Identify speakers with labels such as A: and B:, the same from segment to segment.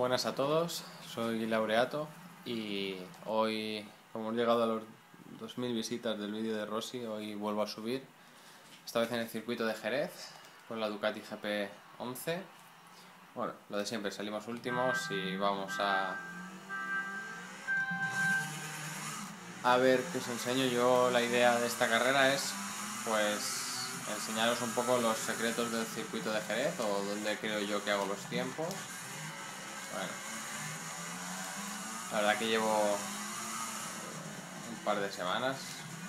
A: Buenas a todos, soy Laureato y hoy, como hemos llegado a los 2000 visitas del vídeo de Rossi, hoy vuelvo a subir, esta vez en el circuito de Jerez, con la Ducati GP11. Bueno, lo de siempre, salimos últimos y vamos a... A ver qué os enseño. Yo la idea de esta carrera es, pues, enseñaros un poco los secretos del circuito de Jerez o donde creo yo que hago los tiempos bueno. La verdad que llevo un par de semanas,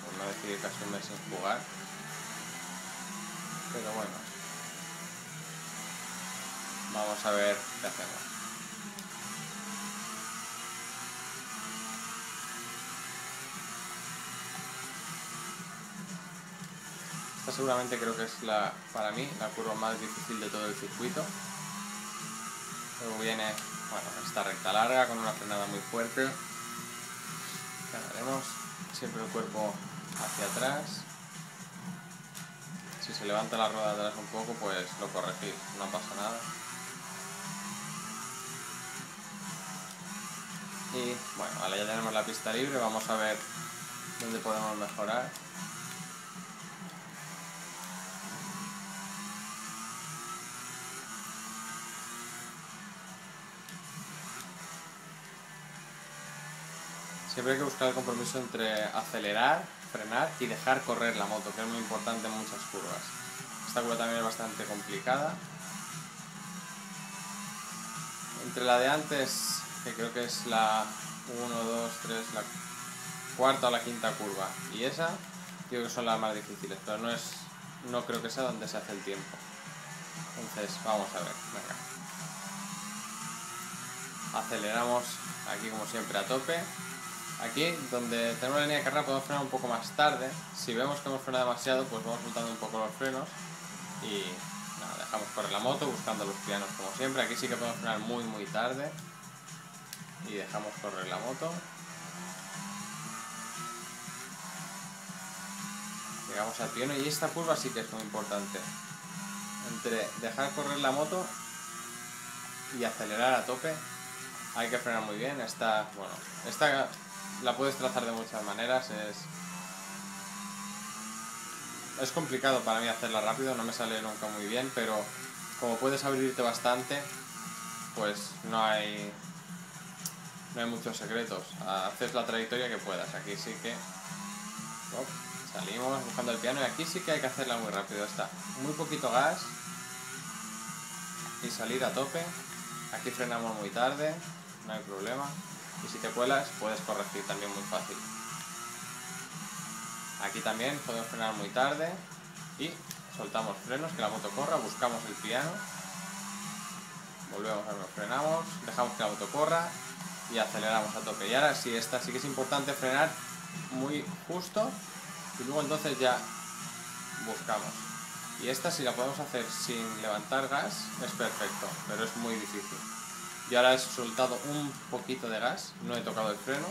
A: por no decir casi un mes sin jugar. Pero bueno. Vamos a ver qué hacemos. Esta seguramente creo que es la, para mí, la curva más difícil de todo el circuito. Viene bueno, esta recta larga con una frenada muy fuerte. Siempre el cuerpo hacia atrás. Si se levanta la rueda de atrás un poco, pues lo corregís, no pasa nada. Y bueno, ahora ya tenemos la pista libre, vamos a ver dónde podemos mejorar. Siempre hay que buscar el compromiso entre acelerar, frenar y dejar correr la moto, que es muy importante en muchas curvas. Esta curva también es bastante complicada. Entre la de antes, que creo que es la 1, 2, 3, la cuarta o la quinta curva, y esa, creo que son las más difíciles, pero no es no creo que sea donde se hace el tiempo. Entonces, vamos a ver, venga. Aceleramos aquí como siempre a tope. Aquí, donde tenemos la línea de carrera, podemos frenar un poco más tarde. Si vemos que hemos frenado demasiado, pues vamos soltando un poco los frenos y nada, dejamos correr la moto buscando los pianos como siempre. Aquí sí que podemos frenar muy muy tarde y dejamos correr la moto. Llegamos al piano y esta curva sí que es muy importante. Entre dejar correr la moto y acelerar a tope hay que frenar muy bien. Esta, bueno, esta la puedes trazar de muchas maneras. Es, es complicado para mí hacerla rápido, no me sale nunca muy bien, pero como puedes abrirte bastante, pues no hay no hay muchos secretos. Haces la trayectoria que puedas. Aquí sí que salimos buscando el piano y aquí sí que hay que hacerla muy rápido. Está muy poquito gas y salir a tope. Aquí frenamos muy tarde, no hay problema. Y si te cuelas, puedes corregir también muy fácil. Aquí también podemos frenar muy tarde y soltamos frenos, que la moto corra, buscamos el piano, volvemos a ver, frenamos, dejamos que la moto corra y aceleramos a tope. Y ahora sí, esta sí que es importante frenar muy justo y luego entonces ya buscamos. Y esta si la podemos hacer sin levantar gas es perfecto, pero es muy difícil. Y ahora he soltado un poquito de gas, no he tocado el freno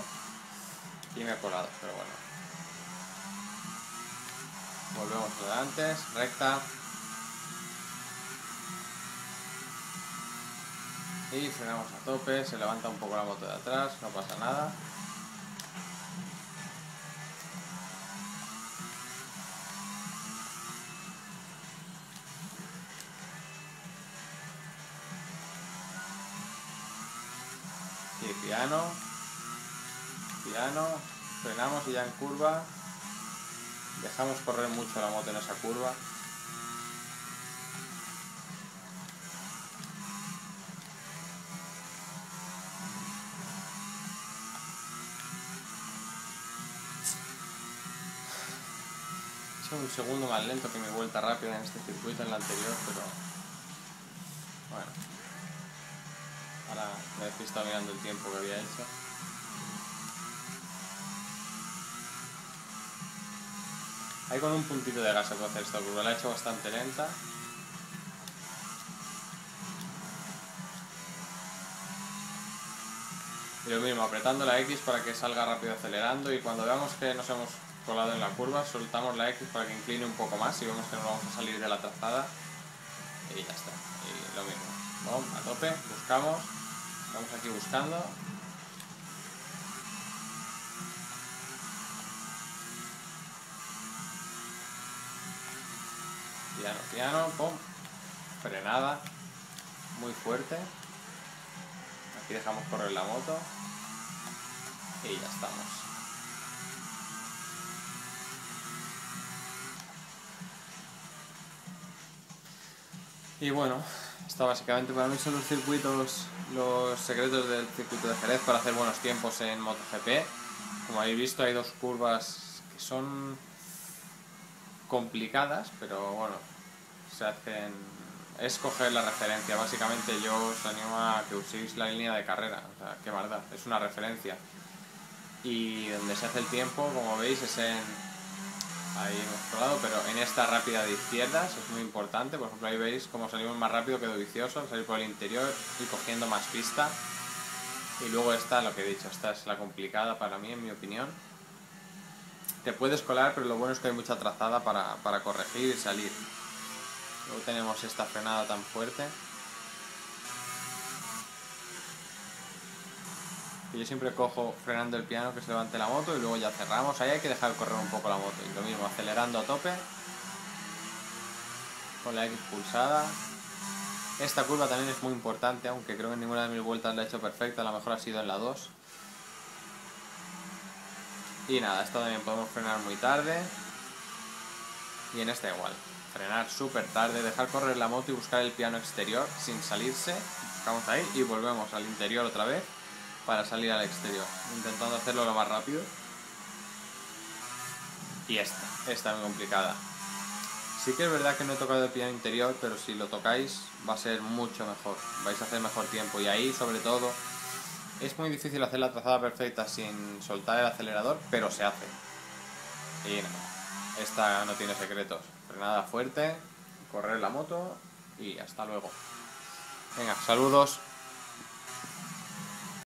A: y me he colado, pero bueno. Volvemos a de antes, recta. Y frenamos a tope, se levanta un poco la moto de atrás, no pasa nada. Piano, piano, frenamos y ya en curva, dejamos correr mucho la moto en esa curva. Un segundo más lento que mi vuelta rápida en este circuito en la anterior, pero Me he estado mirando el tiempo que había hecho. Ahí con un puntito de gas se puede hacer esta curva, la he hecho bastante lenta. Y lo mismo, apretando la X para que salga rápido acelerando y cuando veamos que nos hemos colado en la curva, soltamos la X para que incline un poco más y vemos que nos vamos a salir de la trazada y ya está. Y lo mismo, a tope, buscamos Vamos aquí buscando. Piano, piano, pum. Frenada. Muy fuerte. Aquí dejamos correr la moto. Y ya estamos. Y bueno, esto básicamente para mí son los circuitos, los secretos del circuito de Jerez para hacer buenos tiempos en MotoGP. Como habéis visto hay dos curvas que son complicadas, pero bueno, se hacen... Es coger la referencia, básicamente yo os animo a que uséis la línea de carrera, o sea, qué maldad, es una referencia. Y donde se hace el tiempo, como veis, es en ahí hemos probado, pero en esta rápida de izquierdas es muy importante, por ejemplo ahí veis cómo salimos más rápido que Dovicioso, salir por el interior y cogiendo más pista. Y luego esta, lo que he dicho, esta es la complicada para mí, en mi opinión. Te puedes colar, pero lo bueno es que hay mucha trazada para, para corregir y salir. Luego tenemos esta frenada tan fuerte. Y yo siempre cojo frenando el piano que se levante la moto y luego ya cerramos. Ahí hay que dejar correr un poco la moto. Y lo mismo, acelerando a tope. Con la X pulsada. Esta curva también es muy importante, aunque creo que ninguna de mis vueltas la he hecho perfecta. A lo mejor ha sido en la 2. Y nada, esta también podemos frenar muy tarde. Y en esta igual. Frenar súper tarde, dejar correr la moto y buscar el piano exterior sin salirse. Buscamos ahí y volvemos al interior otra vez para salir al exterior, intentando hacerlo lo más rápido. Y esta, esta muy complicada. Sí que es verdad que no he tocado el piano interior, pero si lo tocáis va a ser mucho mejor, vais a hacer mejor tiempo. Y ahí, sobre todo, es muy difícil hacer la trazada perfecta sin soltar el acelerador, pero se hace. Y no, esta no tiene secretos. Frenada fuerte, correr la moto y hasta luego. Venga, saludos.